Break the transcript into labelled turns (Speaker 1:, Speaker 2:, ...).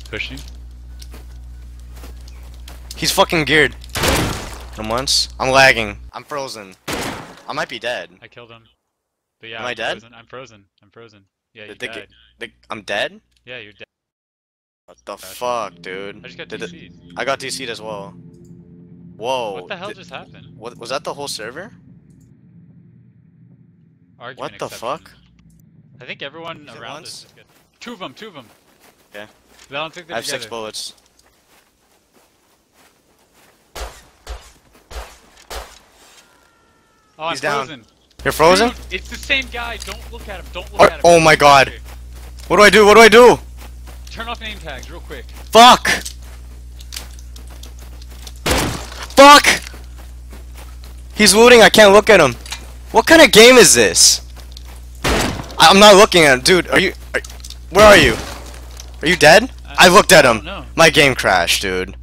Speaker 1: He's pushing.
Speaker 2: He's fucking geared. Him once. I'm lagging. I'm frozen. I might be dead.
Speaker 1: I killed him. But yeah,
Speaker 2: Am
Speaker 1: I'm
Speaker 2: I dead?
Speaker 1: Frozen. I'm frozen. I'm frozen. Yeah, you
Speaker 2: they
Speaker 1: died.
Speaker 2: I'm dead?
Speaker 1: Yeah, you're dead.
Speaker 2: What the
Speaker 1: Gotcha.
Speaker 2: fuck, dude?
Speaker 1: I just got DC'd.
Speaker 2: I got DC'd as well. Whoa.
Speaker 1: What the hell
Speaker 2: did-
Speaker 1: just happened?
Speaker 2: what, was that the whole server?
Speaker 1: Argument
Speaker 2: What the
Speaker 1: exception.
Speaker 2: fuck?
Speaker 1: I think everyone around
Speaker 2: once?
Speaker 1: us. Two of them, two of them.
Speaker 2: Yeah.
Speaker 1: I don't think they're
Speaker 2: I have
Speaker 1: together.
Speaker 2: six bullets.
Speaker 1: Oh, I'm
Speaker 2: He's down.
Speaker 1: frozen.
Speaker 2: You're frozen?
Speaker 1: Dude, it's the same guy. Don't look at him. Don't look
Speaker 2: Oh,
Speaker 1: at him.
Speaker 2: oh my god. What do I do? What do I do?
Speaker 1: Turn off name tags real quick.
Speaker 2: Fuck! Fuck! He's looting, I can't look at him. What kind of game is this? I'm not looking at him. Dude, are you... Are, where are you? Are you dead? I looked at him.
Speaker 1: Oh,
Speaker 2: My game crashed, dude.